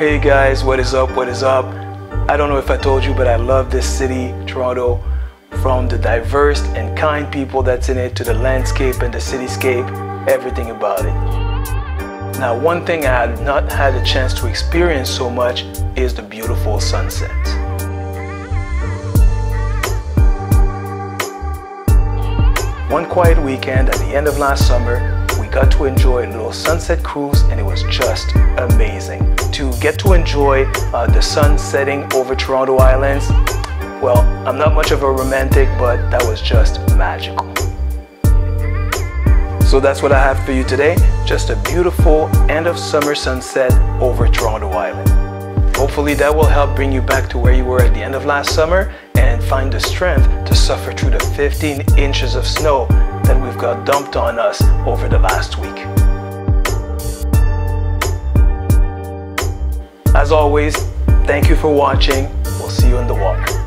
Hey guys, what is up? What is up? I don't know if I told you, but I love this city, Toronto, from the diverse and kind people that's in it to the landscape and the cityscape, everything about it. Now, one thing I had not had a chance to experience so much is the beautiful sunset. One quiet weekend at the end of last summer, got to enjoy a little sunset cruise and it was just amazing. To get to enjoy uh, the sun setting over Toronto Islands, well, I'm not much of a romantic, but that was just magical. So that's what I have for you today. Just a beautiful end of summer sunset over Toronto Island. Hopefully that will help bring you back to where you were at the end of last summer and find the strength to suffer through the 15 inches of snow that we've got dumped on us over the last week. As always, thank you for watching. We'll see you in the water.